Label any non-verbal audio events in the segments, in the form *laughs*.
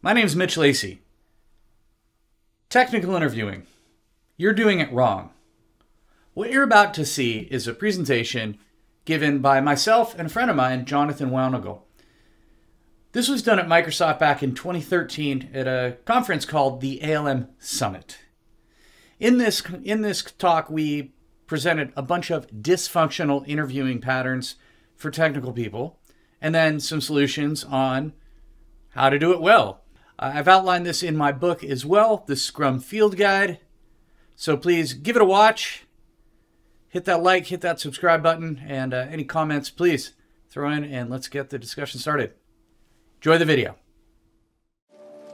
My name's Mitch Lacey. Technical interviewing. You're doing it wrong. What you're about to see is a presentation given by myself and a friend of mine, Jonathan Wanagel. This was done at Microsoft back in 2013 at a conference called the ALM Summit. In this, in this talk, we presented a bunch of dysfunctional interviewing patterns for technical people and then some solutions on how to do it well. I've outlined this in my book as well, the Scrum Field Guide. So please give it a watch. Hit that like, hit that subscribe button, and uh, any comments, please throw in and let's get the discussion started. Enjoy the video.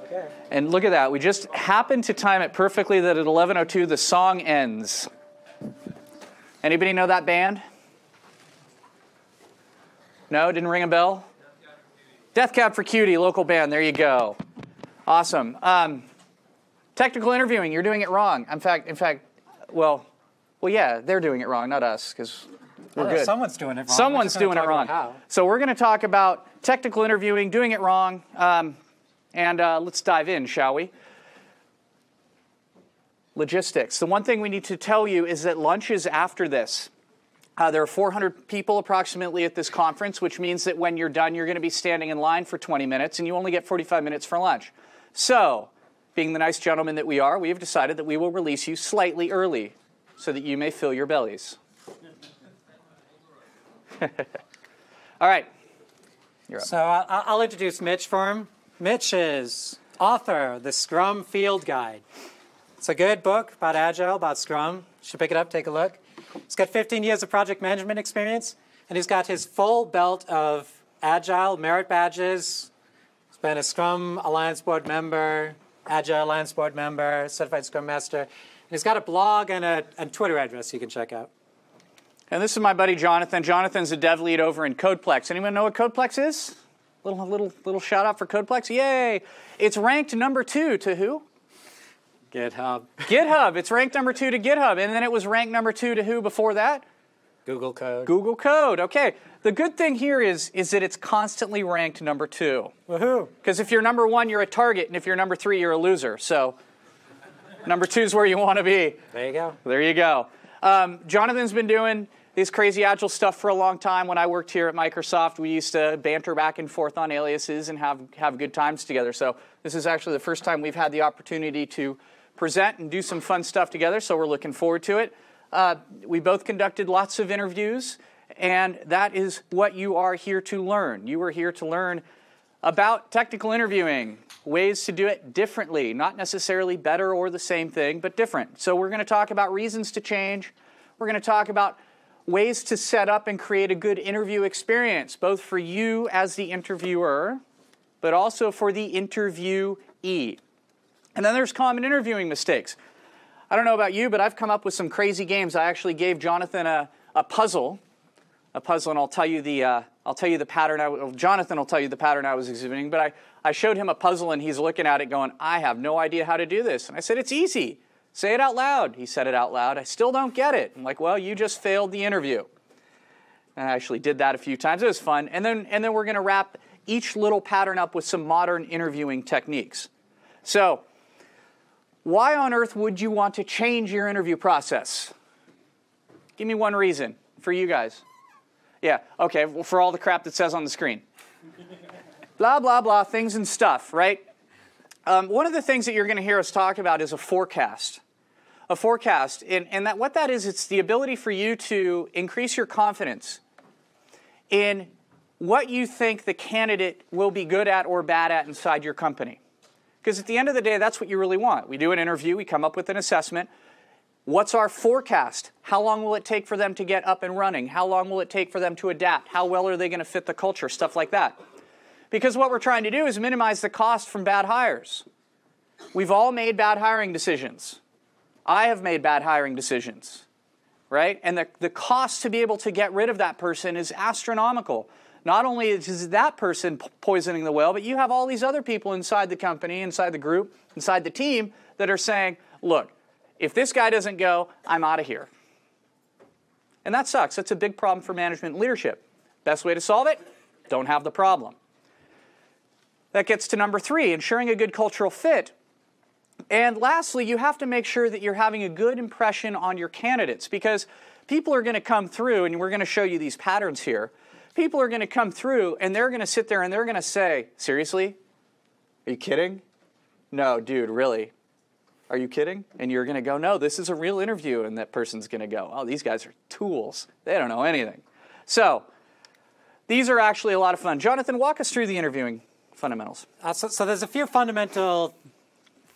Okay. And look at that. We just happened to time it perfectly that at 11:02 the song ends. Anybody know that band? No, didn't ring a bell. Death Cab for Cutie, local band. There you go. Awesome. Um, technical interviewing, you're doing it wrong. In fact, in fact, well, well, yeah, they're doing it wrong, not us, because we're good. Someone's doing it wrong. Someone's doing it wrong. So we're going to talk about technical interviewing, doing it wrong, um, and uh, let's dive in, shall we? Logistics. The one thing we need to tell you is that lunch is after this. Uh, there are 400 people approximately at this conference, which means that when you're done, you're going to be standing in line for 20 minutes and you only get 45 minutes for lunch. So, being the nice gentlemen that we are, we have decided that we will release you slightly early so that you may fill your bellies. *laughs* All right. So I'll, I'll, introduce Mitch for him. Mitch is author of the Scrum Field Guide. It's a good book about Agile, about Scrum. You should pick it up, take a look. He's got 15 years of project management experience, and he's got his full belt of Agile merit badges. Been a Scrum Alliance Board member, Agile Alliance Board member, Certified Scrum Master. And he's got a blog and a, a Twitter address you can check out. And this is my buddy Jonathan. Jonathan's a dev lead over in Codeplex. Anyone know what Codeplex is? Little little little shout out for Codeplex. Yay! It's ranked number two to who? GitHub. GitHub. It's ranked number two to GitHub. And then it was ranked number two to who before that? Google Code. Google Code. Okay. The good thing here is, is that it's constantly ranked number two. Woohoo. Because if you're number one, you're a target. And if you're number three, you're a loser. So number two is where you want to be. There you go. There you go. Um, Jonathan's been doing this crazy agile stuff for a long time. When I worked here at Microsoft, we used to banter back and forth on aliases and have, have good times together. So this is actually the first time we've had the opportunity to present and do some fun stuff together, so we're looking forward to it. Uh, we both conducted lots of interviews, and that is what you are here to learn. You are here to learn about technical interviewing, ways to do it differently, not necessarily better or the same thing, but different. So, we're going to talk about reasons to change. We're going to talk about ways to set up and create a good interview experience, both for you as the interviewer, but also for the interviewee. And then there's common interviewing mistakes. I don't know about you, but I've come up with some crazy games. I actually gave Jonathan a, a puzzle, a puzzle, and I'll tell you the uh, I'll tell you the pattern. I, well, Jonathan will tell you the pattern I was exhibiting. But I, I showed him a puzzle, and he's looking at it, going, "I have no idea how to do this." And I said, "It's easy. Say it out loud." He said it out loud. I still don't get it. I'm like, "Well, you just failed the interview." And I actually did that a few times. It was fun. And then and then we're going to wrap each little pattern up with some modern interviewing techniques. So why on earth would you want to change your interview process? Give me one reason for you guys. Yeah, okay, well, for all the crap that says on the screen. *laughs* blah, blah, blah, things and stuff, right? Um, one of the things that you're going to hear us talk about is a forecast. A forecast, and, and that, what that is, it's the ability for you to increase your confidence in what you think the candidate will be good at or bad at inside your company. Because at the end of the day, that's what you really want. We do an interview, we come up with an assessment. What's our forecast? How long will it take for them to get up and running? How long will it take for them to adapt? How well are they going to fit the culture? Stuff like that. Because what we're trying to do is minimize the cost from bad hires. We've all made bad hiring decisions. I have made bad hiring decisions, right? And the, the cost to be able to get rid of that person is astronomical. Not only is that person poisoning the well, but you have all these other people inside the company, inside the group, inside the team that are saying, look, if this guy doesn't go, I'm out of here. And that sucks. That's a big problem for management and leadership. Best way to solve it? Don't have the problem. That gets to number three, ensuring a good cultural fit. And lastly, you have to make sure that you're having a good impression on your candidates because people are going to come through, and we're going to show you these patterns here. People are going to come through and they're going to sit there and they're going to say, Seriously? Are you kidding? No, dude, really? Are you kidding? And you're going to go, No, this is a real interview. And that person's going to go, Oh, these guys are tools. They don't know anything. So, these are actually a lot of fun. Jonathan, walk us through the interviewing fundamentals. Uh, so, so, there's a few fundamental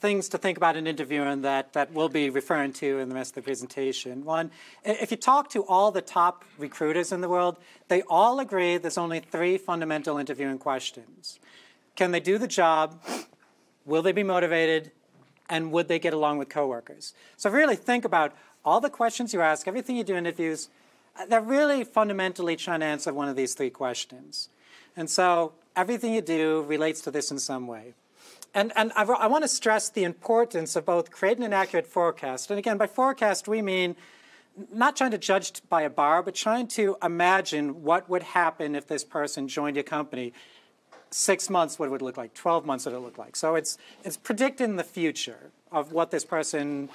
things to think about in interviewing that, that we'll be referring to in the rest of the presentation. One, if you talk to all the top recruiters in the world, they all agree there's only three fundamental interviewing questions. Can they do the job? Will they be motivated? And would they get along with coworkers? So really think about all the questions you ask, everything you do in interviews, uh, they're really fundamentally trying to answer one of these three questions. And so everything you do relates to this in some way. And, and I, I want to stress the importance of both creating an accurate forecast. And again, by forecast, we mean not trying to judge by a bar, but trying to imagine what would happen if this person joined your company. Six months, what it would look like? 12 months, what would it look like? So it's, it's predicting the future of what this person's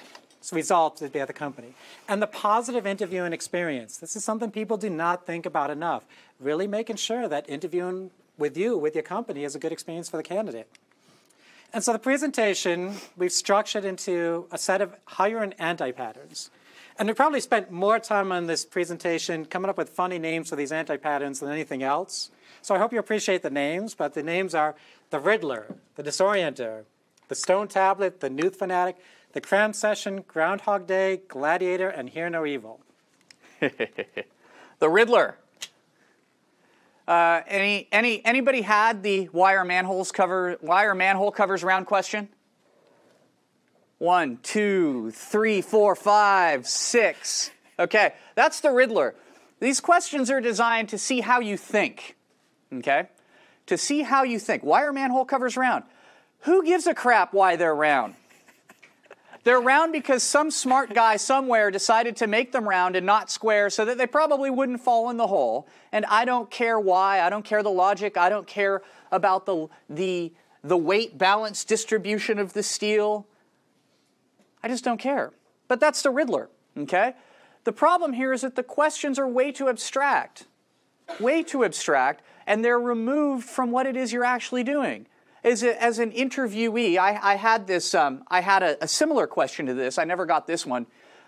result would be at the company. And the positive interviewing experience. This is something people do not think about enough. Really making sure that interviewing with you, with your company, is a good experience for the candidate. And so the presentation, we've structured into a set of higher and anti-patterns. And we probably spent more time on this presentation coming up with funny names for these anti-patterns than anything else. So I hope you appreciate the names, but the names are the Riddler, the Disorienter, the Stone Tablet, the Knuth Fanatic, the Cram Session, Groundhog Day, Gladiator, and Hear No Evil. *laughs* the Riddler. Uh, any, any, anybody had the why are manholes cover, why are manhole covers round question? One, two, three, four, five, six. Okay, that's the Riddler. These questions are designed to see how you think. Okay? To see how you think. Why are manhole covers round? Who gives a crap why they're round? They're round because some smart guy somewhere decided to make them round and not square so that they probably wouldn't fall in the hole. And I don't care why. I don't care the logic. I don't care about the, the, the weight balance distribution of the steel. I just don't care. But that's the Riddler, okay? The problem here is that the questions are way too abstract. Way too abstract, and they're removed from what it is you're actually doing as, a, as an interviewee, I, I had this, um, I had a, a, similar question to this. I never got this one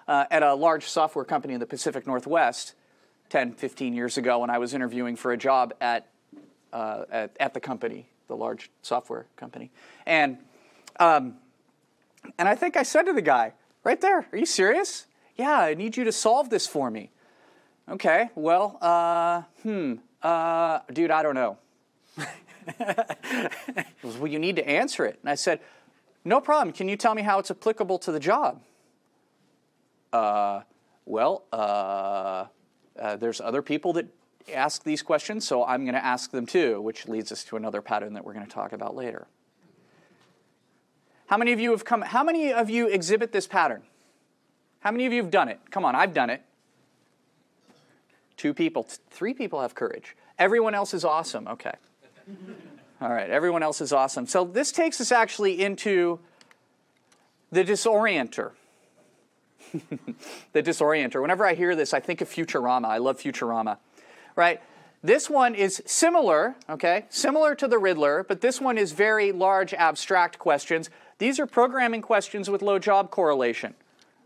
uh, at a large software company in the Pacific Northwest 10, 15 years ago when I was interviewing for a job at, uh, at, at, the company, the large software company. And, um, and I think I said to the guy, right there, are you serious? Yeah, I need you to solve this for me. Okay, well, uh, hmm, uh, dude, I don't know. *laughs* *laughs* was, well, you need to answer it. And I said, no problem. Can you tell me how it's applicable to the job? Uh, well, uh, uh, there's other people that ask these questions, so I'm going to ask them too, which leads us to another pattern that we're going to talk about later. How many of you have come? How many of you exhibit this pattern? How many of you have done it? Come on, I've done it. Two people, three people have courage. Everyone else is awesome. Okay. *laughs* All right, everyone else is awesome. So this takes us actually into the disorienter. *laughs* the disorienter. Whenever I hear this, I think of Futurama. I love Futurama. Right? This one is similar, okay? Similar to the Riddler, but this one is very large abstract questions. These are programming questions with low job correlation,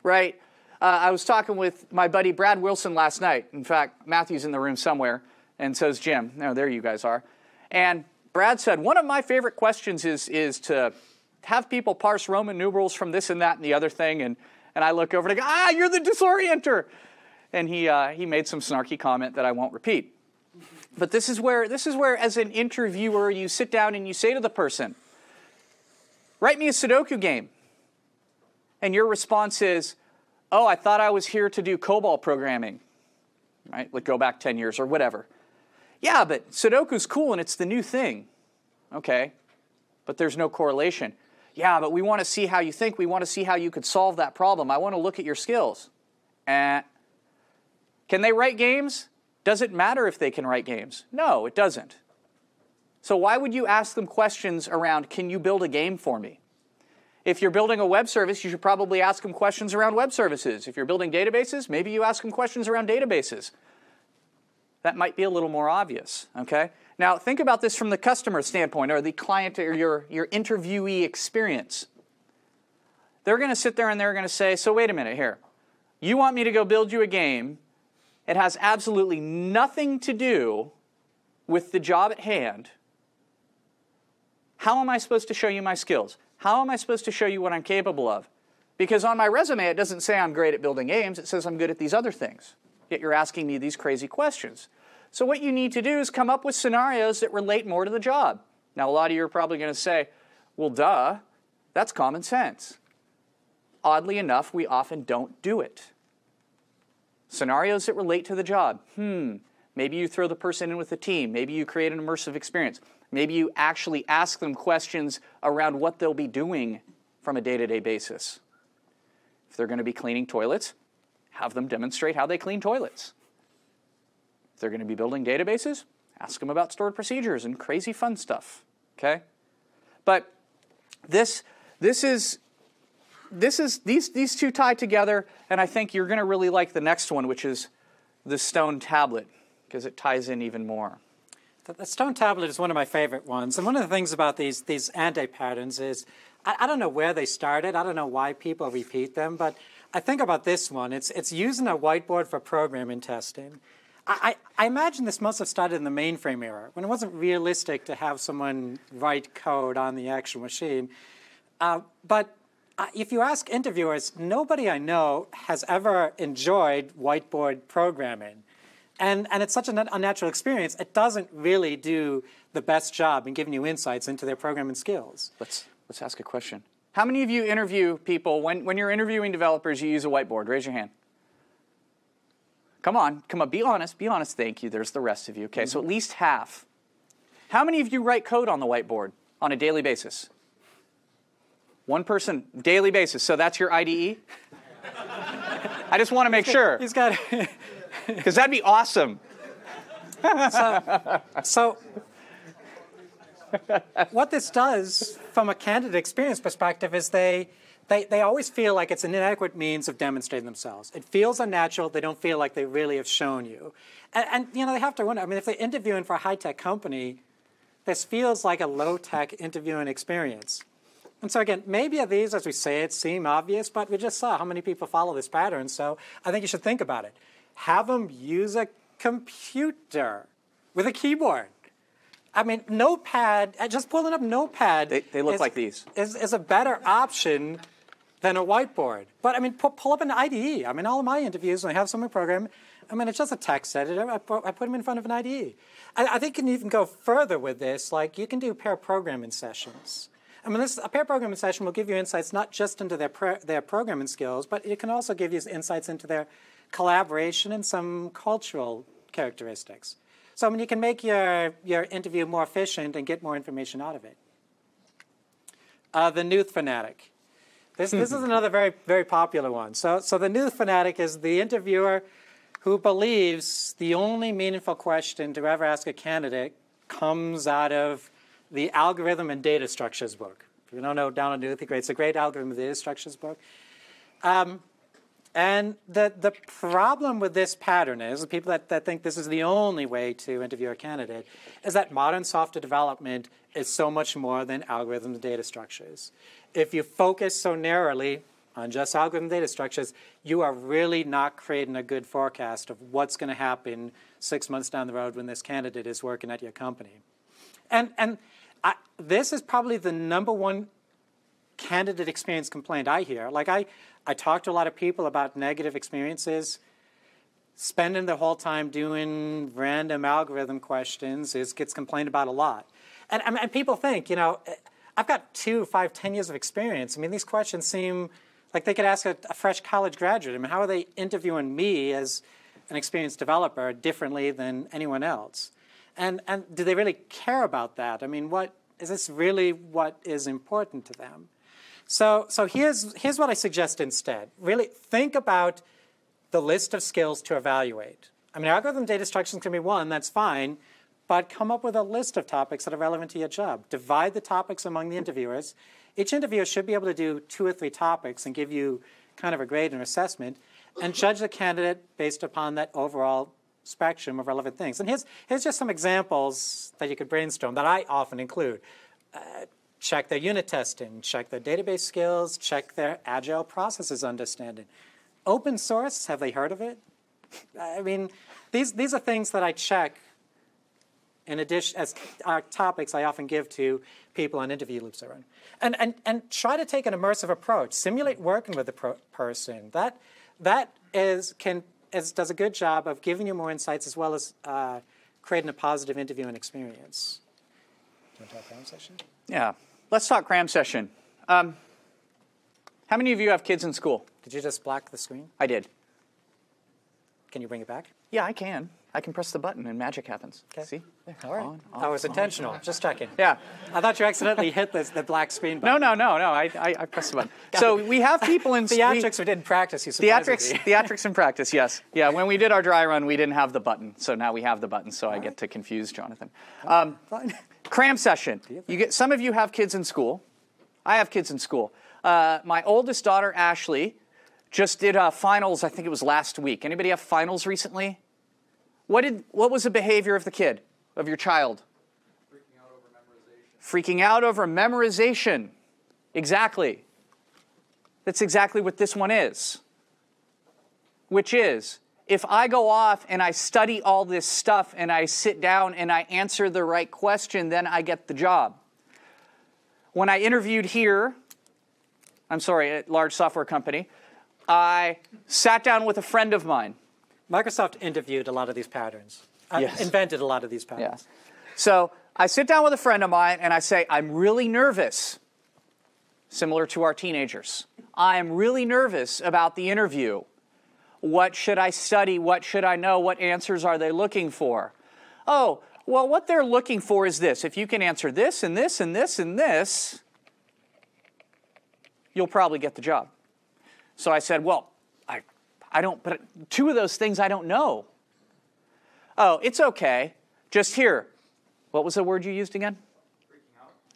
right? Uh, I was talking with my buddy Brad Wilson last night. In fact, Matthew's in the room somewhere, and so is Jim. No, there you guys are. And Brad said, one of my favorite questions is, is to have people parse Roman numerals from this and that and the other thing. And, and I look over and I go, ah, you're the disorienter. And he, uh, he made some snarky comment that I won't repeat. But this is where, this is where, as an interviewer, you sit down and you say to the person, write me a Sudoku game. And your response is, oh, I thought I was here to do COBOL programming. Right? Like go back 10 years or whatever. Yeah, but Sudoku's cool and it's the new thing. Okay, but there's no correlation. Yeah, but we want to see how you think. We want to see how you could solve that problem. I want to look at your skills. Uh, can they write games? Does it matter if they can write games? No, it doesn't. So why would you ask them questions around, can you build a game for me? If you're building a web service, you should probably ask them questions around web services. If you're building databases, maybe you ask them questions around databases. That might be a little more obvious, okay? Now, think about this from the customer standpoint or the client or your, your interviewee experience. They're going to sit there and they're going to say, So, wait a minute here. You want me to go build you a game? It has absolutely nothing to do with the job at hand. How am I supposed to show you my skills? How am I supposed to show you what I'm capable of? Because on my resume, it doesn't say I'm great at building games, it says I'm good at these other things. Yet you're asking me these crazy questions. So, what you need to do is come up with scenarios that relate more to the job. Now, a lot of you are probably going to say, well, duh, that's common sense. Oddly enough, we often don't do it. Scenarios that relate to the job. Hmm, maybe you throw the person in with the team. Maybe you create an immersive experience. Maybe you actually ask them questions around what they'll be doing from a day to day basis. If they're going to be cleaning toilets, have them demonstrate how they clean toilets. If they're going to be building databases, ask them about stored procedures and crazy fun stuff. Okay? But this, this is this is these these two tie together, and I think you're going to really like the next one, which is the stone tablet, because it ties in even more. The, stone tablet is one of my favorite ones, and one of the things about these these anti patterns is I, I, don't know where they started. I don't know why people repeat them, but I think about this one. It's it's using a whiteboard for programming testing. I, I, I imagine this must have started in the mainframe era when it wasn't realistic to have someone write code on the actual machine. Uh, but if you ask interviewers, nobody I know has ever enjoyed whiteboard programming. And, and it's such an unnatural experience, it doesn't really do the best job in giving you insights into their programming skills. Let's, let's ask a question. How many of you interview people, when, when you're interviewing developers, you use a whiteboard? Raise your hand. Come on, come on, be honest, be honest. Thank you. There's the rest of you. Okay, mm-hmm. so at least half. How many of you write code on the whiteboard on a daily basis? One person, daily basis. So that's your IDE? I just want to make sure. He's got. *laughs* Because that'd be awesome. so, so what this does from a candidate experience perspective is they, they, they always feel like it's an inadequate means of demonstrating themselves. It feels unnatural. They don't feel like they really have shown you. And, and you know, they have to wonder, I mean, if they're interviewing for a high-tech company, this feels like a low-tech interviewing experience. And so again, maybe of these, as we say it, seem obvious, but we just saw how many people follow this pattern. So I think you should think about it. Have them use a computer with a keyboard. I mean, Notepad, uh, just pulling up Notepad. They, they look is, like these. Is, is a better option than a whiteboard. But I mean, pull, pull up an IDE. I mean, all of my interviews, when I have someone program, I mean, it's just a text editor. I put, I put them in front of an IDE. I, I think you can even go further with this. Like, you can do pair programming sessions. I mean, this, a pair programming session will give you insights not just into their, their programming skills, but it can also give you insights into their collaboration and some cultural characteristics. So I mean, you can make your, your interview more efficient and get more information out of it. Uh, the Knuth fanatic. This, this is *laughs* another very, very popular one. So, so the Knuth fanatic is the interviewer who believes the only meaningful question to ever ask a candidate comes out of the Algorithm and Data Structures book. If you don't know Donald Knuth, it's a great algorithm and data structures book. Um, and the, the problem with this pattern is, the people that, that think this is the only way to interview a candidate, is that modern software development is so much more than algorithms and data structures. If you focus so narrowly on just algorithm data structures, you are really not creating a good forecast of what's going to happen six months down the road when this candidate is working at your company. And, and I, this is probably the number one candidate experience complaint I hear. Like I, I talk to a lot of people about negative experiences. Spending the whole time doing random algorithm questions is gets complained about a lot. And, and people think, you know, I've got two, five, ten years of experience. I mean, these questions seem like they could ask a, a fresh college graduate. I mean, how are they interviewing me as an experienced developer differently than anyone else? And, and do they really care about that? I mean, what is this really what is important to them? So, so here's, here's what I suggest instead. Really think about the list of skills to evaluate. I mean, algorithm data structures can be one, that's fine, but come up with a list of topics that are relevant to your job. Divide the topics among the interviewers. Each interviewer should be able to do two or three topics and give you kind of a grade and assessment, and judge the candidate based upon that overall spectrum of relevant things. And here's, here's just some examples that you could brainstorm that I often include. Uh, check their unit testing, check their database skills, check their agile processes understanding. Open source, have they heard of it? I mean, these, these are things that I check in addition as uh, topics I often give to people on interview loops I run. And, and, and try to take an immersive approach, simulate working with the person. That, that is, can, is, does a good job of giving you more insights as well as uh, creating a positive interviewing experience. Do you want to talk cram session? Yeah. Let's talk cram session. Um, how many of you have kids in school? Did you just black the screen? I did. Can you bring it back? Yeah, I can. I can press the button and magic happens. Okay. See? All right. On, that was on, intentional. Just checking. Yeah. I thought you accidentally hit this, the black screen No, button. no, no, no. I, I, I pressed the button. *laughs* so we have people in *laughs* Theatrics we didn't practice. You Theatrics, theatrics in practice, yes. Yeah, when we did our dry run, we didn't have the button, so now we have the button, so I get to confuse Jonathan. Um, Fine. cram session. You get some of you have kids in school. I have kids in school. Uh, my oldest daughter Ashley just did uh, finals. I think it was last week. Anybody have finals recently? What did what was the behavior of the kid of your child? Freaking out over memorization. Exactly. That's exactly what this one is. Which is, if I go off and I study all this stuff and I sit down and I answer the right question, then I get the job. When I interviewed here, I'm sorry, at large software company, I sat down with a friend of mine. Microsoft interviewed a lot of these patterns. Uh, Yes. Invented a lot of these patterns. So I sit down with a friend of mine and I say, I'm really nervous, similar to our teenagers. I'm really nervous about the interview. What should I study? What should I know? What answers are they looking for? Oh, well, what they're looking for is this. If you can answer this and this and this and this, you'll probably get the job. So I said, Well, I, don't, but two of those things I don't know. Oh, it's okay. Just here. What was the word you used again?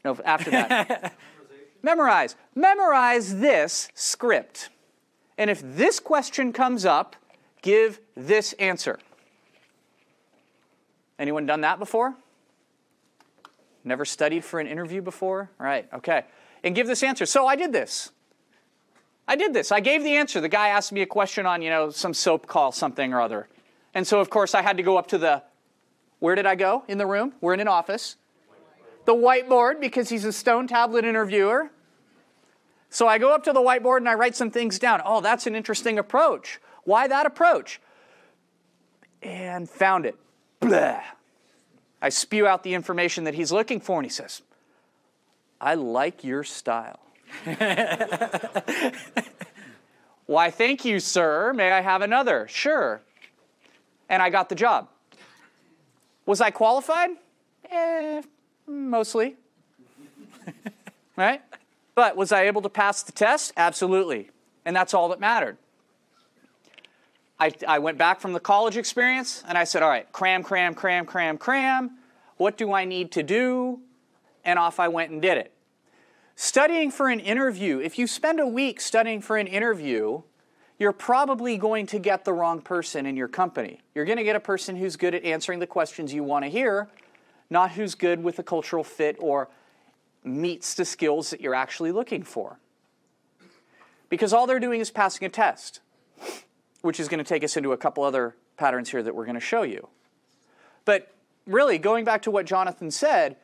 No, after that. *laughs* Memorize. Memorize this script. And if this question comes up, give this answer. Anyone done that before? Never studied for an interview before? All right, okay. And give this answer. So I did this. I did this. I gave the answer. The guy asked me a question on, you know, some soap call, something or other. And so, of course, I had to go up to the, where did I go in the room? We're in an office. The whiteboard, because he's a stone tablet interviewer. So I go up to the whiteboard and I write some things down. Oh, that's an interesting approach. Why that approach? And found it. Blah. I spew out the information that he's looking for, and he says, I like your style. *laughs* Why, thank you, sir. May I have another? Sure. And I got the job. Was I qualified? Eh, mostly. *laughs* right? But was I able to pass the test? Absolutely. And that's all that mattered. I, I went back from the college experience and I said, all right, cram, cram, cram, cram, cram. What do I need to do? And off I went and did it. Studying for an interview, if you spend a week studying for an interview, you're probably going to get the wrong person in your company. You're going to get a person who's good at answering the questions you want to hear, not who's good with the cultural fit or meets the skills that you're actually looking for. Because all they're doing is passing a test, which is going to take us into a couple other patterns here that we're going to show you. But really, going back to what Jonathan said,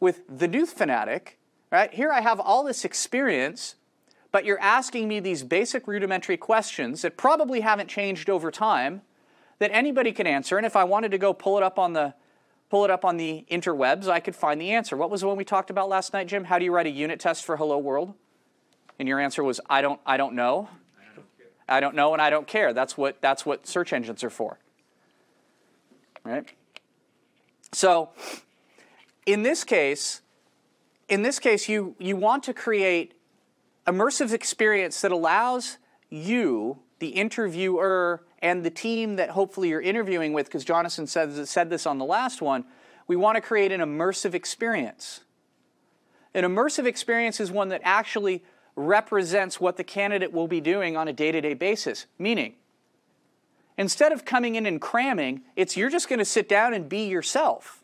with the Knuth Fanatic, right, here I have all this experience, but you're asking me these basic rudimentary questions that probably haven't changed over time that anybody can answer. And if I wanted to go pull it up on the pull it up on the interwebs, I could find the answer. What was the one we talked about last night, Jim? How do you write a unit test for Hello World? And your answer was I don't I don't know. I don't know and I don't care. That's what that's what search engines are for. Right? So in this case, in this case you you want to create immersive experience that allows you, the interviewer, and the team that hopefully you're interviewing with, because Jonathan said, said this on the last one, we want to create an immersive experience. An immersive experience is one that actually represents what the candidate will be doing on a day to day basis. Meaning, instead of coming in and cramming, it's you're just going to sit down and be yourself.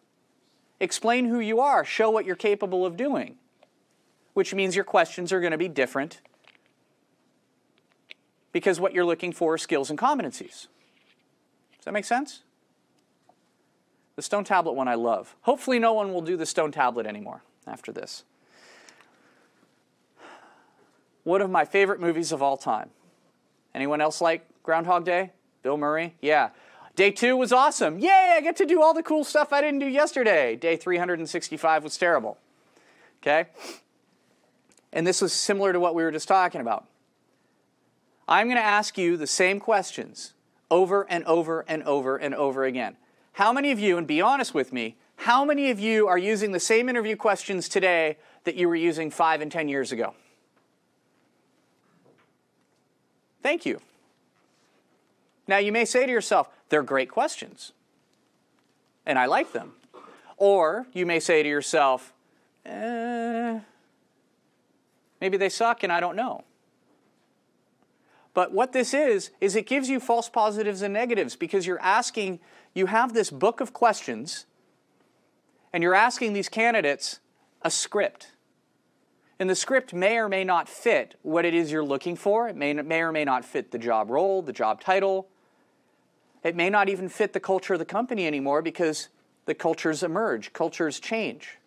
Explain who you are, show what you're capable of doing, which means your questions are going to be different because what you're looking for are skills and competencies. Does that make sense? The stone tablet one I love. Hopefully, no one will do the stone tablet anymore after this. One of my favorite movies of all time. Anyone else like Groundhog Day? Bill Murray? Yeah. Day two was awesome. Yay, I get to do all the cool stuff I didn't do yesterday. Day 365 was terrible. Okay? And this was similar to what we were just talking about. I'm going to ask you the same questions over and over and over and over again. How many of you, and be honest with me, how many of you are using the same interview questions today that you were using five and 10 years ago? Thank you. Now, you may say to yourself, they're great questions, and I like them. Or you may say to yourself, eh, maybe they suck and I don't know. But what this is, is it gives you false positives and negatives because you're asking, you have this book of questions, and you're asking these candidates a script. And the script may or may not fit what it is you're looking for. It may, may or may not fit the job role, the job title. It may not even fit the culture of the company anymore because the cultures emerge, cultures change.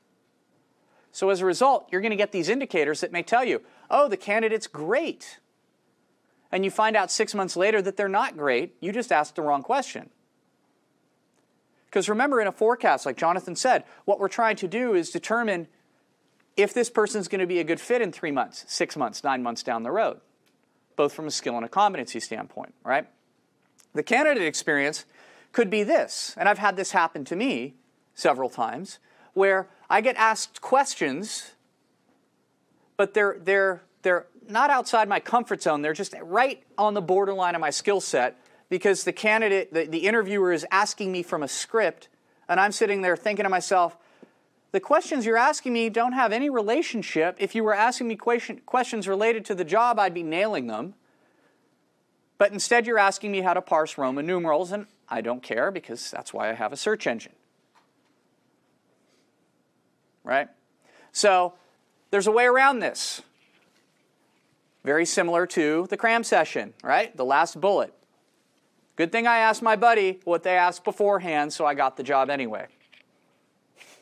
So as a result, you're going to get these indicators that may tell you, oh, the candidate's great. And you find out six months later that they're not great, you just asked the wrong question. Because remember, in a forecast, like Jonathan said, what we're trying to do is determine if this person's going to be a good fit in three months, six months, nine months down the road, both from a skill and a competency standpoint, right? The candidate experience could be this, and I've had this happen to me several times, where I get asked questions, but they're, they're, they're not outside my comfort zone, they're just right on the borderline of my skill set because the candidate, the, the interviewer is asking me from a script, and I'm sitting there thinking to myself, the questions you're asking me don't have any relationship. If you were asking me question, questions related to the job, I'd be nailing them. But instead, you're asking me how to parse Roman numerals, and I don't care because that's why I have a search engine. Right? So, there's a way around this. Very similar to the cram session, right? The last bullet. Good thing I asked my buddy what they asked beforehand, so I got the job anyway.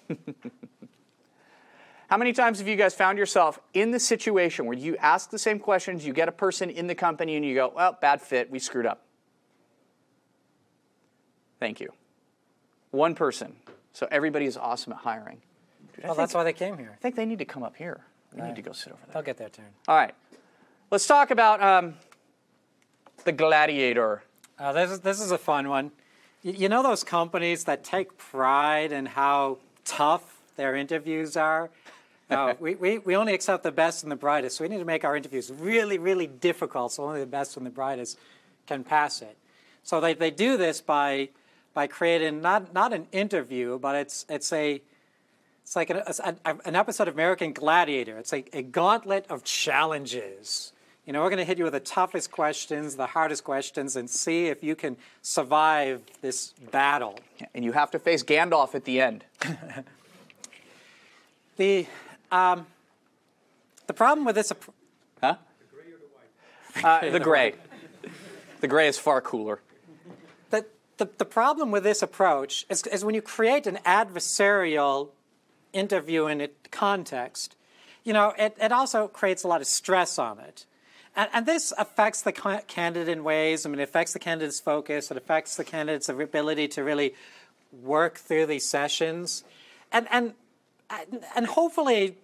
*laughs* How many times have you guys found yourself in the situation where you ask the same questions, you get a person in the company, and you go, well, bad fit, we screwed up? Thank you. One person. So everybody is awesome at hiring. Dude, well, think, that's why they came here. I think they need to come up here. We right. need to go sit over there. They'll get their turn. All right. Let's talk about um, the gladiator. Uh, this, is, this is a fun one. You, you know those companies that take pride in how tough their interviews are? No, we, we, we only accept the best and the brightest. So we need to make our interviews really, really difficult so only the best and the brightest can pass it. So they, they do this by, by creating not, not an interview, but it's, it's, a, it's like an, an episode of American Gladiator. It's like a gauntlet of challenges. You know, we're going to hit you with the toughest questions, the hardest questions, and see if you can survive this battle. And you have to face Gandalf at the end. *laughs* the um, the problem with this, huh? The gray or the white? Uh, the gray. *laughs* the gray is far cooler. The, the, the problem with this approach is, is when you create an adversarial interview in it context, you know, it, it also creates a lot of stress on it. And, and this affects the candidate in ways, I mean, it affects the candidate's focus, it affects the candidate's ability to really work through these sessions. And, and and hopefully,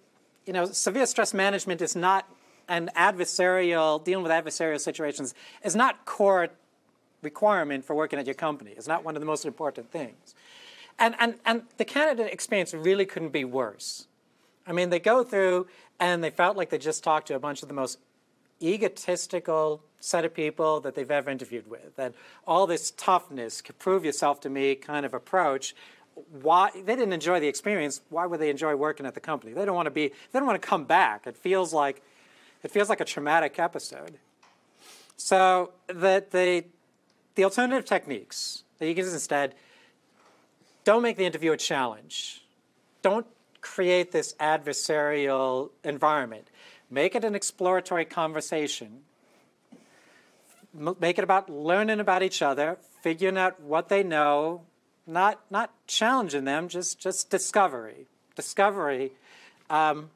you know, severe stress management is not an adversarial, dealing with adversarial situations is not core requirement for working at your company. It's not one of the most important things. And, and, and the candidate experience really couldn't be worse. I mean, they go through and they felt like they just talked to a bunch of the most egotistical set of people that they've ever interviewed with. And all this toughness, prove yourself to me kind of approach why they didn't enjoy the experience. Why would they enjoy working at the company? They don't want to be. They don't want to come back. It feels like, it feels like a traumatic episode. So the the the alternative techniques that you can use instead. Don't make the interview a challenge. Don't create this adversarial environment. Make it an exploratory conversation. Make it about learning about each other, figuring out what they know, not not challenging them, just just discovery, discovery, um,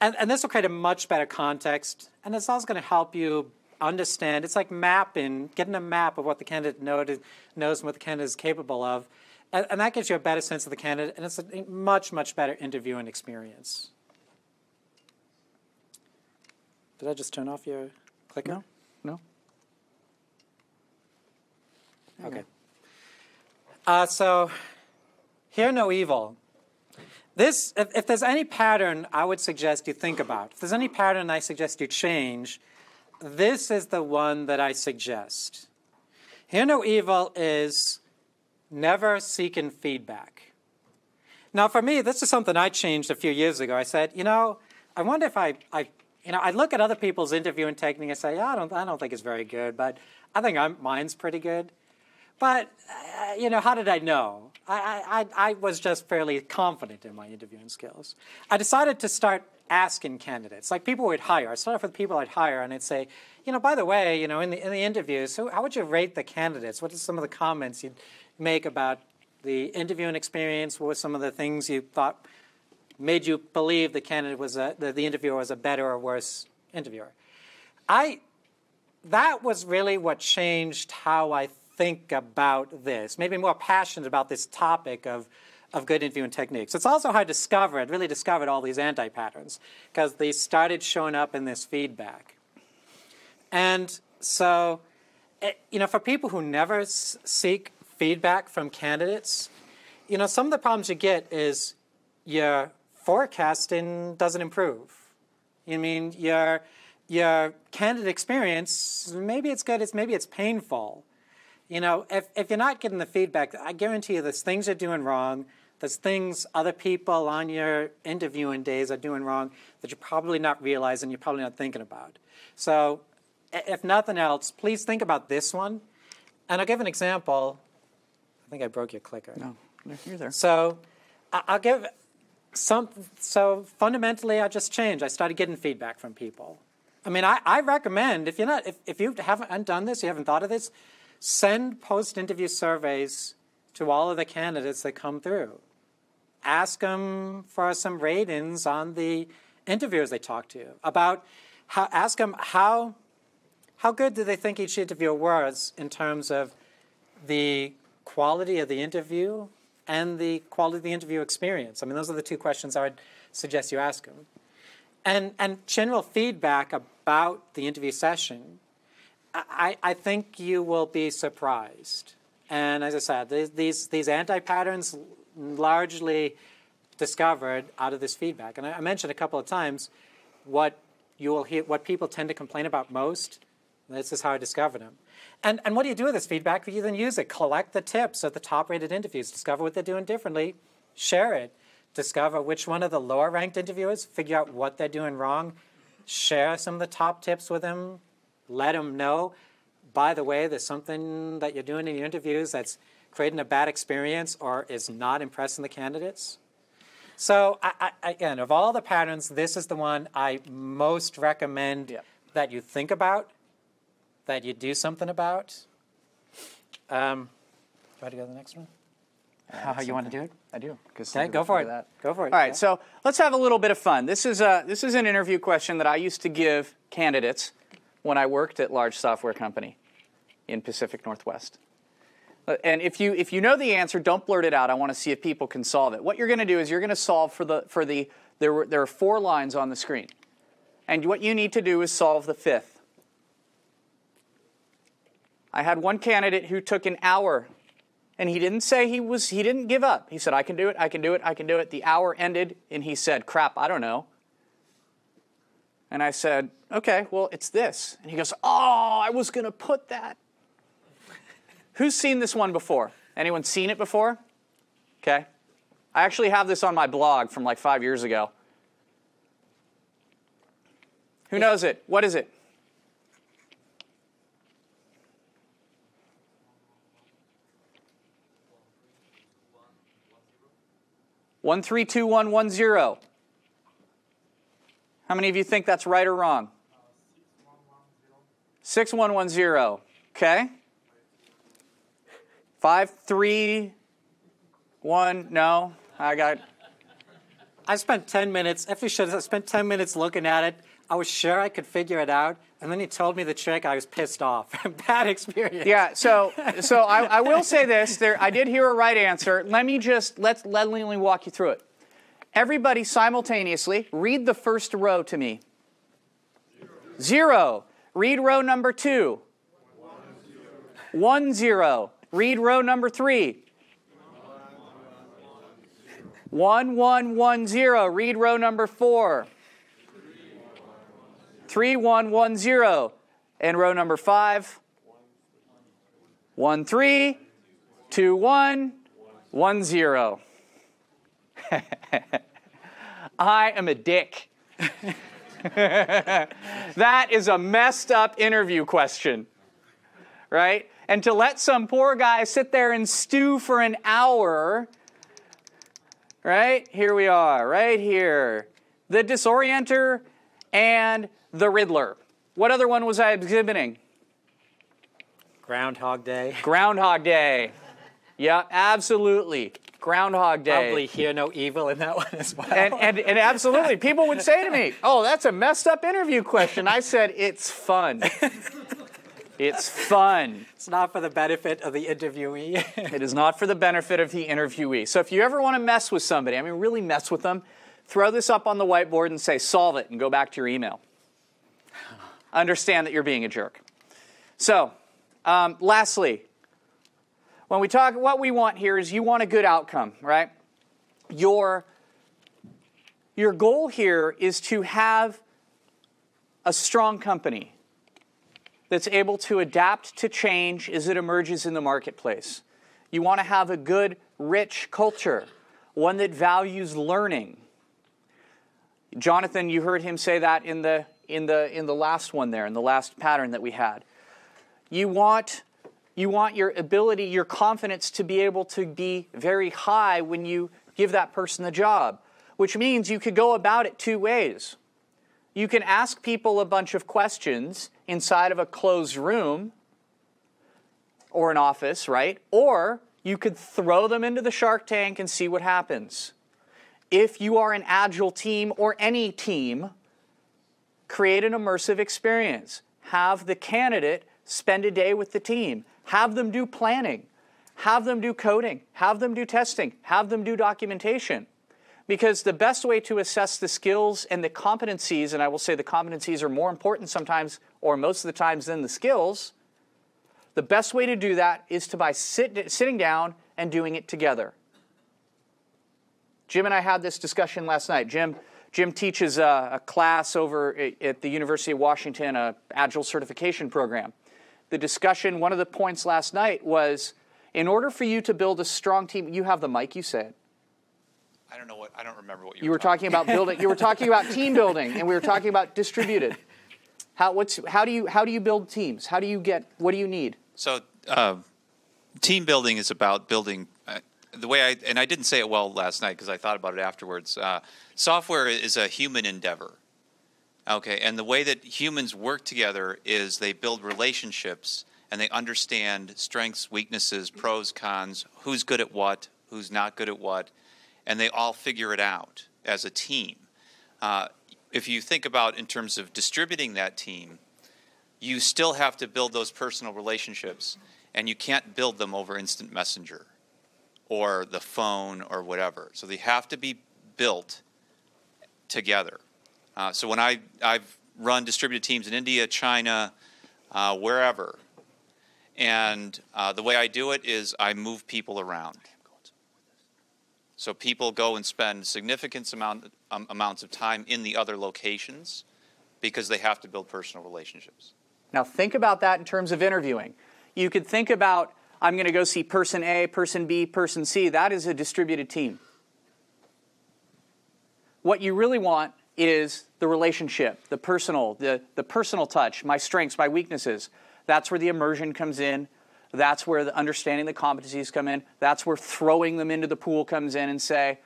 and and this will create a much better context, and it's also going to help you understand. It's like mapping, getting a map of what the candidate knows and what the candidate is capable of, and, and that gives you a better sense of the candidate, and it's a much much better interviewing experience. Did I just turn off your clicker? No. No. Okay. Uh, so, hear no evil. This, if, if, there's any pattern I would suggest you think about, if there's any pattern I suggest you change, this is the one that I suggest. Hear no evil is never seeking feedback. Now, for me, this is something I changed a few years ago. I said, you know, I wonder if I, I you know, I look at other people's interviewing technique and say, yeah, I don't, I don't think it's very good, but I think I'm, mine's pretty good. But, uh, you know, how did I know? I, I, I was just fairly confident in my interviewing skills. I decided to start asking candidates, like people would hire. I started with people I'd hire, and I'd say, you know, by the way, you know, in the, in the interviews, so how would you rate the candidates? What are some of the comments you'd make about the interviewing experience? What were some of the things you thought made you believe the candidate was a, the, the interviewer was a better or worse interviewer? I, that was really what changed how I think about this, maybe more passionate about this topic of, of good interviewing techniques. It's also how I discovered, really discovered all these anti-patterns, because they started showing up in this feedback. And so, it, eh, you know, for people who never seek feedback from candidates, you know, some of the problems you get is your forecasting doesn't improve. You mean your your candidate experience, maybe it's good, it's maybe it's painful. You know, if, if you're not getting the feedback, I guarantee you there's things you're doing wrong. There's things other people on your interviewing days are doing wrong that you're probably not realizing, you're probably not thinking about. So, if nothing else, please think about this one. And I'll give an example. I think I broke your clicker. No, you're there. So, I'll give some. So fundamentally, I just changed. I started getting feedback from people. I mean, I, I recommend if you're not, if, if you haven't done this, you haven't thought of this, Send post interview surveys to all of the candidates that come through. Ask them for some ratings on the interviewers they talk to about how, ask them how, how good do they think each interviewer was in terms of the quality of the interview and the quality of the interview experience. I mean, those are the two questions I would suggest you ask them. And, and general feedback about the interview session I, I think you will be surprised. And as I said, these, these anti patterns largely discovered out of this feedback. And I, I mentioned a couple of times what you will hear, what people tend to complain about most. This is how I discovered them. And, and what do you do with this feedback? You then use it. Collect the tips of the top rated interviews, discover what they're doing differently, share it, discover which one of the lower ranked interviewers, figure out what they're doing wrong, share some of the top tips with them, let them know, by the way, there's something that you're doing in your interviews that's creating a bad experience or is not impressing the candidates. So, I, I, again, of all the patterns, this is the one I most recommend yeah. that you think about, that you do something about. Um, do you want to go to the next one? How you want to do it? I do. Okay, go for it. That. Go for it. All right, yeah. so let's have a little bit of fun. This is a, this is an interview question that I used to give candidates when I worked at large software company in Pacific Northwest. Uh, and if you if you know the answer, don't blurt it out. I want to see if people can solve it. What you're going to do is you're going to solve for the for the there were, there are four lines on the screen, and what you need to do is solve the fifth. I had one candidate who took an hour, and he didn't say he was he didn't give up. He said, "I can do it. I can do it. I can do it." The hour ended, and he said, "Crap, I don't know." And I said, okay, well, it's this. And he goes, oh, I was going to put that. Who's seen this one before? Anyone seen it before? Okay? I actually have this on my blog from like five years ago. Who knows it? What is it? One three two one one zero. How many of you think that's right or wrong? Six one one zero. Okay. Five three one. No, I got. I spent 10 minutes, if we should have spent 10 minutes looking at it. I was sure I could figure it out. And then he told me the trick. I was pissed off. *laughs* Bad experience. Yeah. So, so I, I will say this. There, I did hear a right answer. Let me just let's let me walk you through it. Everybody simultaneously read the first row to me. Zero. zero. Read row number two. One zero. One zero. Read row number three. One one one zero. Read row number four. 3110. And row number five, 1 3, 2 1, 1 0. *laughs* I am a dick. *laughs* that is a messed up interview question, right? And to let some poor guy sit there and stew for an hour, right? Here we are, right here. The disorienter and the Riddler. What other one was I exhibiting? Groundhog Day. Groundhog Day. Yeah, absolutely. Groundhog Day. Probably hear no evil in that *laughs* one as well. And, and, and absolutely, people would say to me, "Oh, that's a messed up interview question." I said, "It's fun. *laughs* it's fun. It's not for the benefit of the interviewee. *laughs* it is not for the benefit of the interviewee. So if you ever want to mess with somebody, I mean, really mess with them, throw this up on the whiteboard and say, "Solve it," and go back to your email understand that you're being a jerk. So, um, lastly, when we talk, what we want here is you want a good outcome, right? Your, your goal here is to have a strong company that's able to adapt to change as it emerges in the marketplace. You want to have a good, rich culture, one that values learning. Jonathan, you heard him say that in the in the, in the last one there, in the last pattern that we had. You want, you want your ability, your confidence to be able to be very high when you give that person the job, which means you could go about it two ways. You can ask people a bunch of questions inside of a closed room or an office, right? Or you could throw them into the shark tank and see what happens. If you are an agile team or any team, create an immersive experience. Have the candidate spend a day with the team. Have them do planning. Have them do coding. Have them do testing. Have them do documentation. Because the best way to assess the skills and the competencies, and I will say the competencies are more important sometimes or most of the times than the skills, the best way to do that is to by sit, sitting down and doing it together. Jim and I had this discussion last night. Jim Jim teaches a, a class over at the University of Washington, a Agile certification program. The discussion, one of the points last night was, in order for you to build a strong team, you have the mic, you said. I don't know what, I don't remember what you, you were talking, talking about building, you were talking about *laughs* team building, and we were talking about distributed. How, what's, how, do you, how do you build teams? How do you get, what do you need? So, uh, team building is about building the way I and I didn't say it well last night because I thought about it afterwards. Uh, software is a human endeavor. Okay, and the way that humans work together is they build relationships and they understand strengths, weaknesses, pros, cons, who's good at what, who's not good at what, and they all figure it out as a team. Uh, if you think about in terms of distributing that team, you still have to build those personal relationships, and you can't build them over instant messenger or the phone or whatever. So they have to be built together. Uh, so when I, I've run distributed teams in India, China, uh, wherever, and uh, the way I do it is I move people around. So people go and spend significant amount, um, amounts of time in the other locations because they have to build personal relationships. Now think about that in terms of interviewing. You could think about I'm going to go see person A, person B, person C. That is a distributed team. What you really want is the relationship, the personal, the, the personal touch, my strengths, my weaknesses. That's where the immersion comes in. That's where the understanding the competencies come in. That's where throwing them into the pool comes in and say,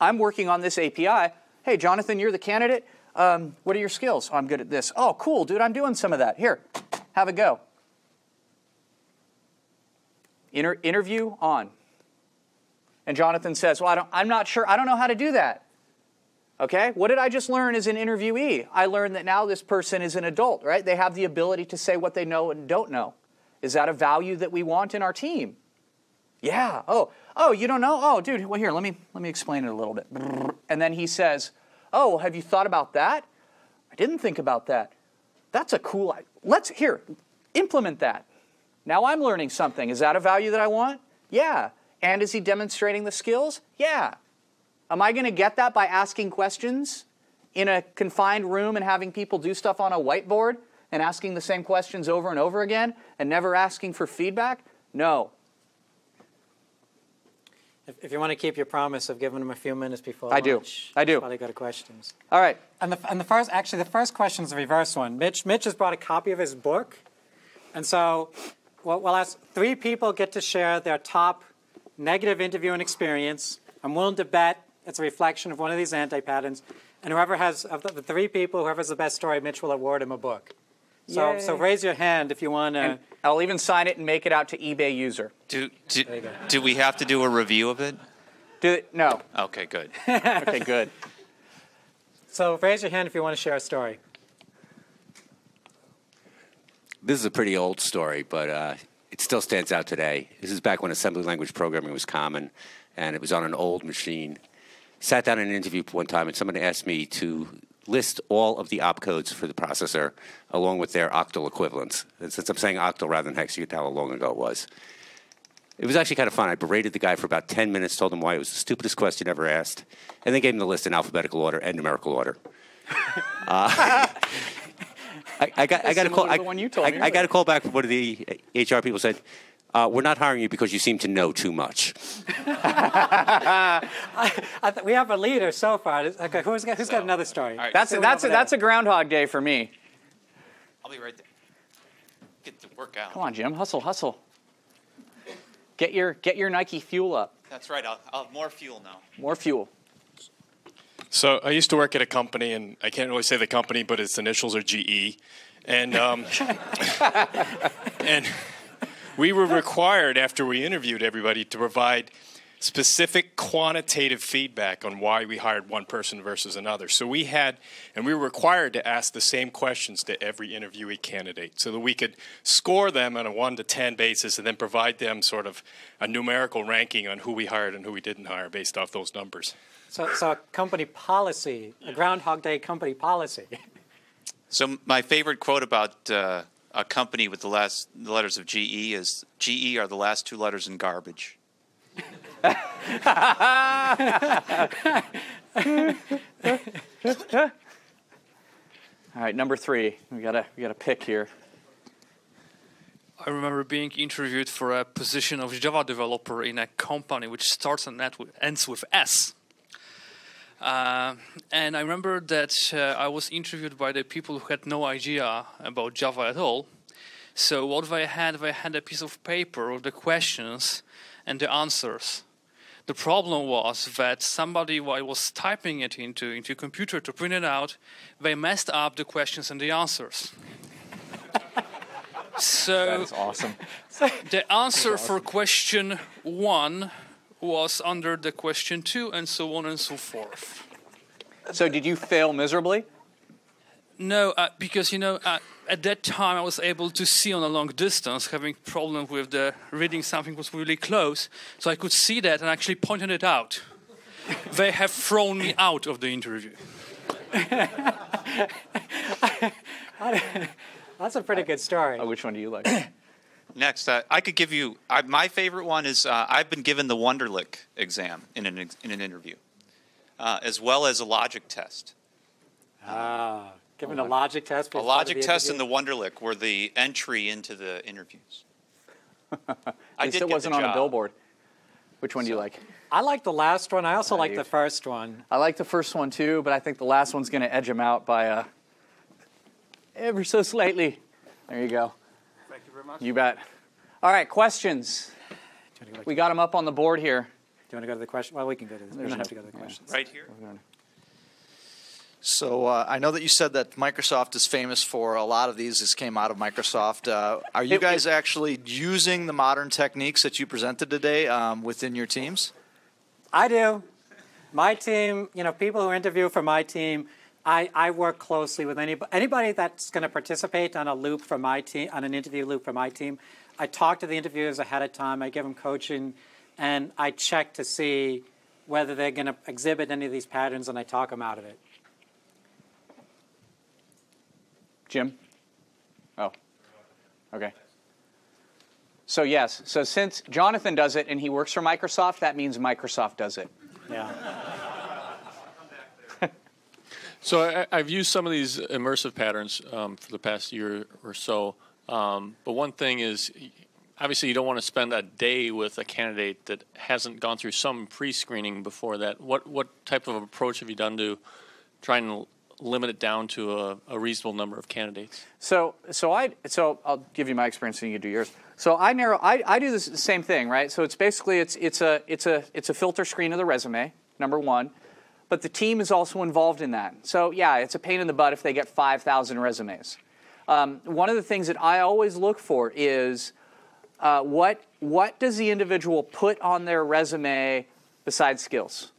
I'm working on this API. Hey, Jonathan, you're the candidate. Um, what are your skills? Oh, I'm good at this. Oh, cool, dude, I'm doing some of that. Here, have a go. Inter- interview on. And Jonathan says, Well, I don't, I'm not sure. I don't know how to do that. Okay, what did I just learn as an interviewee? I learned that now this person is an adult, right? They have the ability to say what they know and don't know. Is that a value that we want in our team? Yeah. Oh, oh, you don't know? Oh, dude, well here, let me let me explain it a little bit. And then he says, "Oh, have you thought about that? I didn't think about that. That's a cool Let's here, implement that. Now I'm learning something. Is that a value that I want? Yeah. And is he demonstrating the skills? Yeah. Am I going to get that by asking questions in a confined room and having people do stuff on a whiteboard and asking the same questions over and over again and never asking for feedback? No. If, if you want to keep your promise of giving them a few minutes before I do. I do. Probably go to questions. All right. And the, and the first, actually, the first question is the reverse one. Mitch, Mitch has brought a copy of his book, and so we'll, we'll ask three people get to share their top negative interviewing experience. I'm willing to bet it's a reflection of one of these anti-patterns. And whoever has, of the, the three people, whoever has the best story, Mitch will award him a book. So, Yay. so raise your hand if you want to. I'll even sign it and make it out to eBay user. Do, do, do we have to do a review of it? Do? No. Okay, good. *laughs* Okay, good. So raise your hand if you want to share a story. This is a pretty old story, but uh, it still stands out today. This is back when assembly language programming was common, and it was on an old machine. Sat down in an interview one time, and someone asked me to list all of the opcodes for the processor along with their octal equivalents. And since I'm saying octal rather than hex, you can tell how long ago it was. It was actually kind of fun. I berated the guy for about 10 minutes, told him why it was the stupidest question ever asked, and then gave him the list in alphabetical order and numerical order. *laughs* uh, *laughs* I, I got, I got a call. I, the one you told I, me I got a call back from one of the HR people said, uh, "We're not hiring you because you seem to know too much." *laughs* I th- we have a leader so far. Okay, who's got, who's got another story? right. That's Sit that's a, that's a Groundhog Day for me. I'll be right there. Get to work out. Come on, Jim, hustle, hustle. Get your get your Nike fuel up. That's right. I'll, I'll have more fuel now. More fuel. So I used to work at a company, and I can't really say the company, but its initials are GE, and um, *laughs* *laughs* and we were required after we interviewed everybody to provide specific quantitative feedback on why we hired one person versus another. So we had, and we were required to ask the same questions to every interviewee candidate, so that we could score them on a one to ten basis, and then provide them sort of a numerical ranking on who we hired and who we didn't hire based off those numbers. So, so a company policy, a Groundhog Day company policy. So my favorite quote about uh, a company with the last the letters of GE is GE are the last two letters in garbage. All right, number three. We gotta we gotta pick here. I remember being interviewed for a position of Java developer in a company which starts and ends with S. Uh, and I remember that uh, I was interviewed by the people who had no idea about Java at all. So what they had, they had a piece of paper with the questions and the answers. The problem was that somebody, while was typing it into into a computer to print it out, they messed up the questions and the answers. *laughs* so that is awesome. the answer for question one was under the question two, and so on and so forth. So did you fail miserably? No, uh, because you know, uh, at that time I was able to see on a long distance, having problem with the reading something was really close, so I could see that and actually pointed it out. they have thrown me out of the interview. *laughs* That's a pretty good story. Oh, which one do you like? Next, uh, I could give you I, my favorite one is uh, I've been given the Wonderlic exam in an in an interview, uh, as well as a logic test. Ah, given a logic test. A logic test and the Wonderlic were the entry into the interviews. At *laughs* I least did it get wasn't the on a billboard. Which one do you like? I like the last one. I also like you- the first one. I like the first one too, but I think the last one's going to edge him out by uh, ever so slightly. There you go. Thank you very much. You bet. All right, questions. Do you want to go, We got them up on the board here. do you want to, go to the question? Well, we can go to this. We don't have to go to the questions. Right here. So uh, I know that you said that Microsoft is famous for a lot of these. This came out of Microsoft. Uh, are you guys actually using the modern techniques that you presented today um, within your teams? I do. My team, you know, people who interview for my team, I, I work closely with anybody, anybody that's going to participate on a loop for my team, on an interview loop for my team. I talk to the interviewers ahead of time. I give them coaching, and I check to see whether they're going to exhibit any of these patterns, and I talk them out of it. Jim? Oh. Okay. So, yes. So, since Jonathan does it and he works for Microsoft, that means Microsoft does it. Yeah. So I, I've used some of these immersive patterns um, for the past year or so. Um, but one thing is, obviously, you don't want to spend a day with a candidate that hasn't gone through some pre-screening before that. What what type of approach have you done to try and limit it down to a, a reasonable number of candidates? So, so I, so I'll give you my experience, and you do yours. So I narrow, I, I do the same thing, right? So it's basically it's it's a it's a it's a filter screen of the resume, number one, but the team is also involved in that. So yeah, it's a pain in the butt if they get five thousand resumes. Um, one of the things that I always look for is uh, what what does the individual put on their resume besides skills?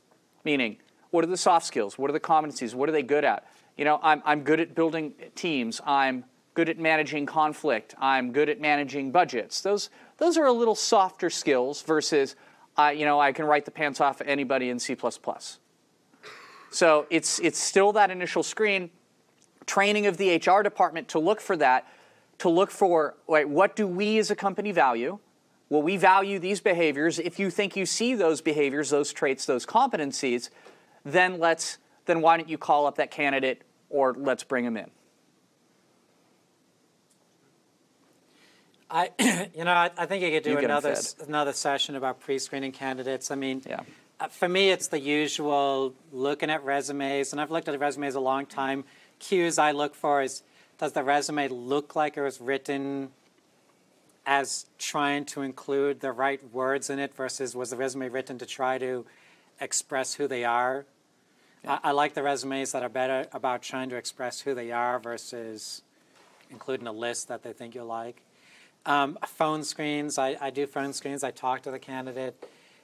Meaning, what are the soft skills? What are the competencies? What are they good at? You know, I'm, I'm good at building teams. I'm good at managing conflict. I'm good at managing budgets. Those those are a little softer skills versus, uh, you know, I can write the pants off of anybody in C++. So it's it's still that initial screen training of the HR department to look for that, to look for wait, what do we as a company value? Well, we value these behaviors. If you think you see those behaviors, those traits, those competencies, then let's then why don't you call up that candidate or let's bring them in. I, *clears throat* you know, I, I think you could do another another session about pre-screening candidates. I mean, Yeah. Uh, for me, it's the usual looking at resumes, and I've looked at resumes a long time. Cues I look for is does the resume look like it was written as trying to include the right words in it versus was the resume written to try to express who they are? I, I like the resumes that are better about trying to express who they are versus including a list that they think you'll like. Um, phone screens, I, I do phone screens. I talk to the candidate,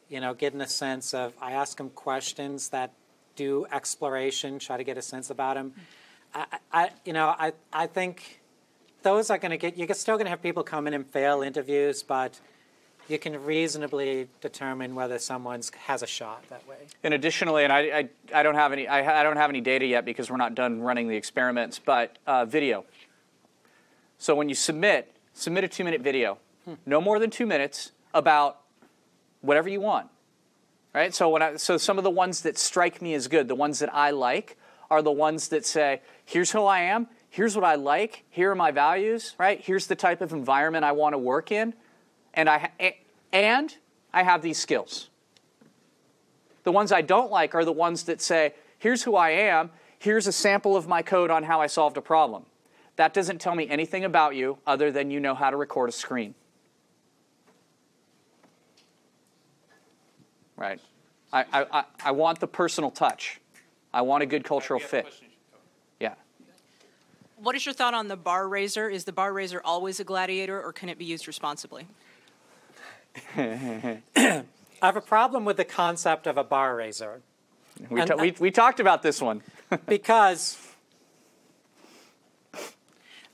you know, getting a sense of, I ask them questions that do exploration, try to get a sense about them. I, I you know, I, I think those are going to get, you're still going to have people come in and fail interviews, but you can reasonably determine whether someone has a shot that way. And additionally, and I, I, I don't have any I, I don't have any data yet because we're not done running the experiments, but uh, video. So when you submit, submit a two minute video, no more than two minutes about whatever you want. Right? So when I so some of the ones that strike me as good, the ones that I like, are the ones that say, here's who I am, here's what I like, here are my values, right? Here's the type of environment I want to work in, and I and I have these skills. The ones I don't like are the ones that say, here's who I am, here's a sample of my code on how I solved a problem. That doesn't tell me anything about you other than you know how to record a screen. Right? I, I, I- I want the personal touch. I want a good cultural fit. Yeah. What is your thought on the bar raiser? Is the bar raiser always a gladiator, or can it be used responsibly? *laughs* I have a problem with the concept of a bar raiser. We, And- ta- we, we talked about this one. *laughs* because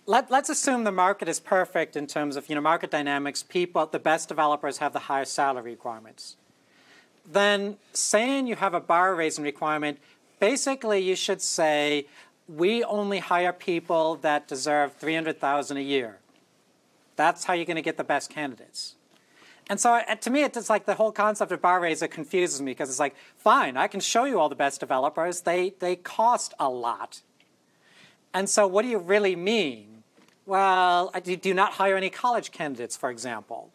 let, let's assume the market is perfect in terms of you know market dynamics people the best developers have the highest salary requirements then saying you have a bar raising requirement basically you should say we only hire people that deserve 300000 a year that's how you're going to get the best candidates and so uh, to me, it's like the whole concept of bar raiser confuses me because it's like, fine, I can show you all the best developers. They, they cost a lot. And so what do you really mean? Well, do, you not hire any college candidates, for example.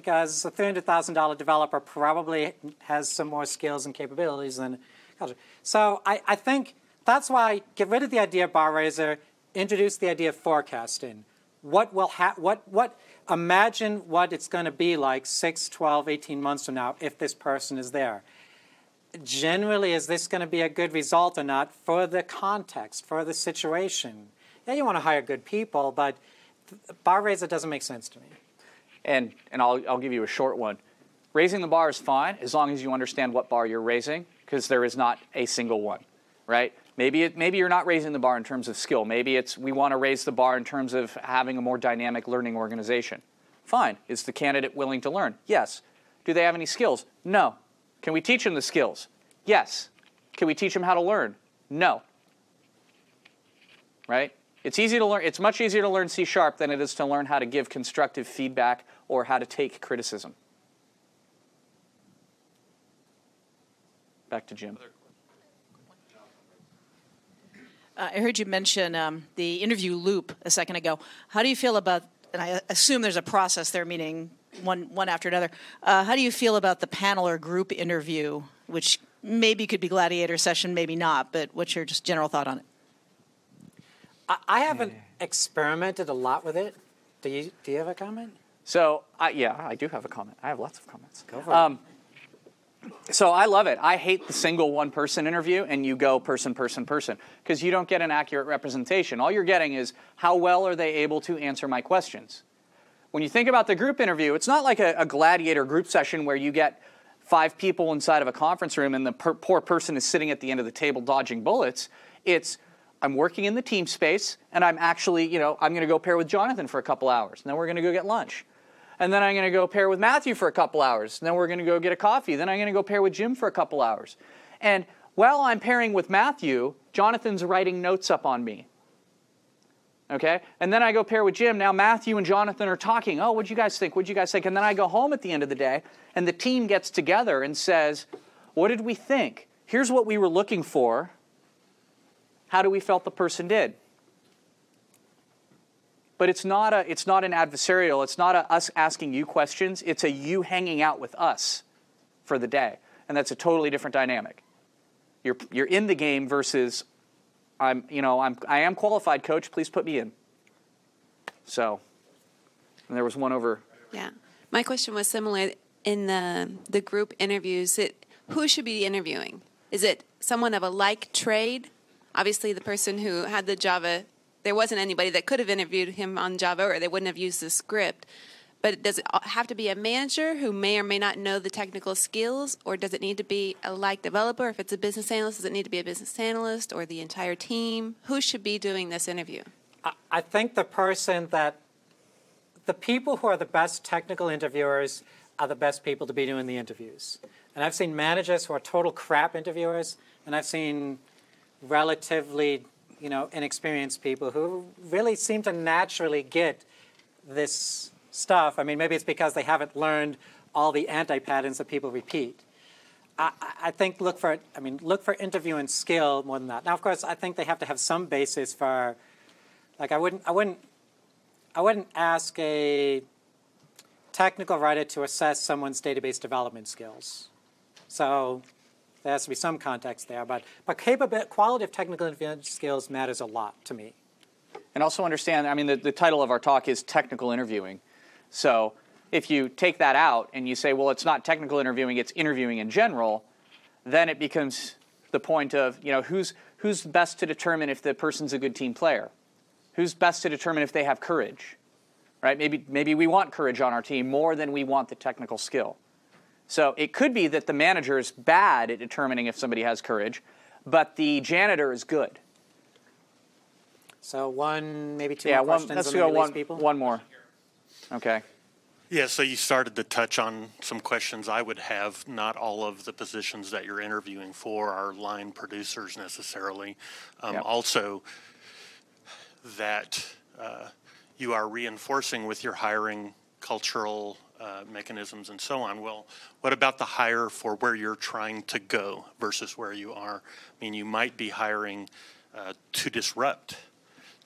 Because a $300,000 developer probably has some more skills and capabilities than culture. So I, I think that's why get rid of the idea of bar raiser, introduce the idea of forecasting. What will ha- what what imagine what it's going to be like 6, 12, 18 months from now if this person is there. Generally, is this going to be a good result or not for the context, for the situation? Yeah, you want to hire good people, but bar raiser doesn't make sense to me. And, and I'll, I'll give you a short one. Raising the bar is fine as long as you understand what bar you're raising, because there is not a single one, right? Maybe, it, maybe you're not raising the bar in terms of skill. Maybe it's we want to raise the bar in terms of having a more dynamic learning organization. Fine. Is the candidate willing to learn? Yes. Do they have any skills? No. Can we teach them the skills? Yes. Can we teach them how to learn? No. Right? It's easy to learn. It's much easier to learn C sharp than it is to learn how to give constructive feedback or how to take criticism. Back to Jim. Uh, I heard you mention um, the interview loop a second ago. How do you feel about? And I assume there's a process there, meaning one one after another. Uh, how do you feel about the panel or group interview, which maybe could be gladiator session, maybe not? But what's your just general thought on it? I, I haven't experimented a lot with it. Do you? Do you have a comment? So, I, yeah, I do have a comment. I have lots of comments. Go for um, it. So I love it. I hate the single one person interview and you go person, person, person because you don't get an accurate representation. All you're getting is how well are they able to answer my questions. When you think about the group interview, it's not like a, a gladiator group session where you get five people inside of a conference room and the per- poor person is sitting at the end of the table dodging bullets. It's I'm working in the team space and I'm actually, you know, I'm going to go pair with Jonathan for a couple hours and then we're going to go get lunch and then I'm going to go pair with Matthew for a couple hours. And then we're going to go get a coffee. Then I'm going to go pair with Jim for a couple hours. And while I'm pairing with Matthew, Jonathan's writing notes up on me. Okay? And then I go pair with Jim. Now Matthew and Jonathan are talking. Oh, what'd you guys think? What'd you guys think? And then I go home at the end of the day, and the team gets together and says, What did we think? Here's what we were looking for. How do we felt the person did? but it's not a it's not an adversarial it's not us asking you questions it's a you hanging out with us for the day. And that's a totally different dynamic. You're you're in the game versus i'm you know i'm i am qualified coach please put me in. So and there was one over. Yeah. My question was similar in the the group interviews. It who should be interviewing? Is it someone of a like trade obviously the person who had the java there wasn't anybody that could have interviewed him on Java or they wouldn't have used the script. But does it have to be a manager who may or may not know the technical skills, or does it need to be a like developer? If it's a business analyst, does it need to be a business analyst or the entire team? Who should be doing this interview? I think the person that the people who are the best technical interviewers are the best people to be doing the interviews. And I've seen managers who are total crap interviewers, and I've seen relatively you know, inexperienced people who really seem to naturally get this stuff. I mean, maybe it's because they haven't learned all the anti-patterns that people repeat. I, I think look for, I mean, look for interviewing skill more than that. Now, of course, I think they have to have some basis for, like, I wouldn't, I wouldn't, I wouldn't ask a technical writer to assess someone's database development skills. So there has to be some context there, but, but capability, quality of technical interview skills matters a lot to me. And also understand, I mean, the, the title of our talk is technical interviewing. So if you take that out and you say, well, it's not technical interviewing, it's interviewing in general, then it becomes the point of, you know, who's, who's best to determine if the person's a good team player? Who's best to determine if they have courage? Right? Maybe, maybe we want courage on our team more than we want the technical skill. So it could be that the manager is bad at determining if somebody has courage, but the janitor is good. So one, maybe two yeah, more one, questions. Let's go one, people? one more. Okay. Yeah, so you started to touch on some questions I would have. Not all of the positions that you're interviewing for are line producers necessarily. Um, yep. Also, that uh, you are reinforcing with your hiring cultural uh, mechanisms and so on. Well, what about the hire for where you're trying to go versus where you are? I mean, you might be hiring uh, to disrupt,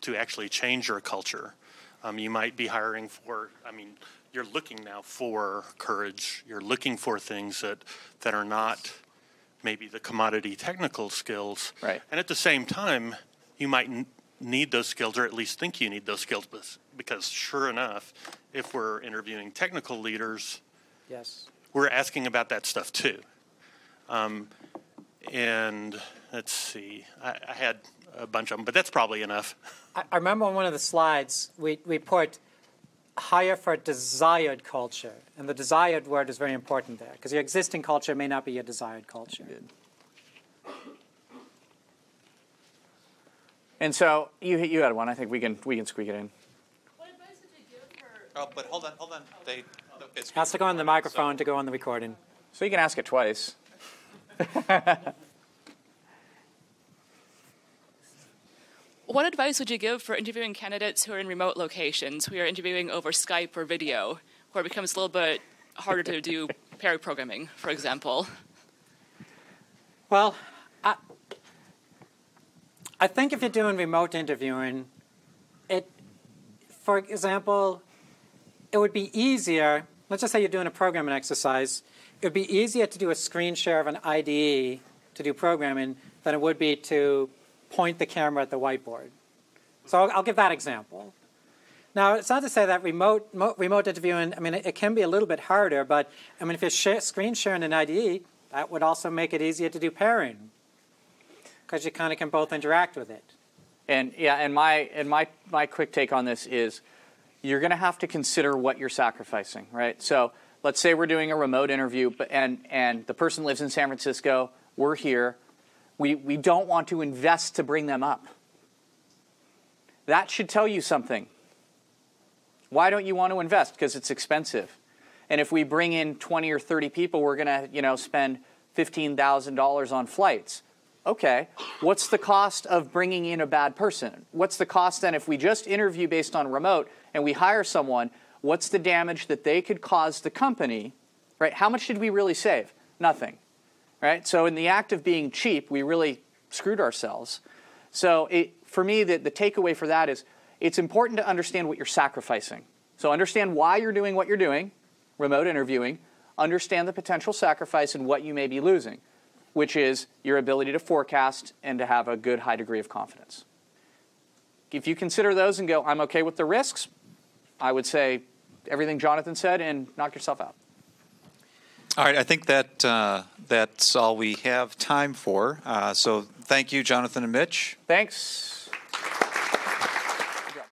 to actually change your culture. Um, you might be hiring for, I mean, you're looking now for courage. You're looking for things that that are not maybe the commodity technical skills. Right. And at the same time, you might n- need those skills, or at least think you need those skills, because sure enough, if we're interviewing technical leaders, Yes. we're asking about that stuff too. Um, and let's see, I, I had a bunch of them, but that's probably enough. I, I remember on one of the slides, we, we put hire for desired culture. And the desired word is very important there because your existing culture may not be your desired culture. And so you you had one. I think we can we can squeak it in. Oh, but hold on, hold on. They, it's Has to go on the microphone to go on the recording. So you can ask it twice. *laughs* What advice would you give for interviewing candidates who are in remote locations, who are interviewing over Skype or video, where it becomes a little bit harder to do *laughs* pair programming, for example? Well, I, I think if you're doing remote interviewing, it, for example, it would be easier. Let's just say you're doing a programming exercise. It would be easier to do a screen share of an IDE to do programming than it would be to point the camera at the whiteboard. So I'll, I'll give that example. Now, it's not to say that remote mo- remote interviewing. I mean, it, it, can be a little bit harder, but I mean, if you're share, screen sharing an IDE, that would also make it easier to do pairing because you kind of can both interact with it. And yeah, and my and my my quick take on this is, you're going to have to consider what you're sacrificing, right? So let's say we're doing a remote interview, but and and the person lives in San Francisco, we're here. We, we don't want to invest to bring them up. That should tell you something. Why don't you want to invest? Because it's expensive. And if we bring in 20 or 30 people, we're going to, you know, spend $15,000 on flights. Okay, what's the cost of bringing in a bad person? What's the cost then if we just interview based on remote and we hire someone? What's the damage that they could cause the company? Right? How much did we really save? Nothing. Right? So in the act of being cheap, we really screwed ourselves. So it, for me, the, the takeaway for that is it's important to understand what you're sacrificing. So understand why you're doing what you're doing, remote interviewing. Understand the potential sacrifice and what you may be losing, which is your ability to forecast and to have a good high degree of confidence. If you consider those and go, I'm okay with the risks, I would say everything Jonathan said and knock yourself out. All right, I think that uh, that's all we have time for. Uh, so thank you, Jonathan and Mitch. Thanks.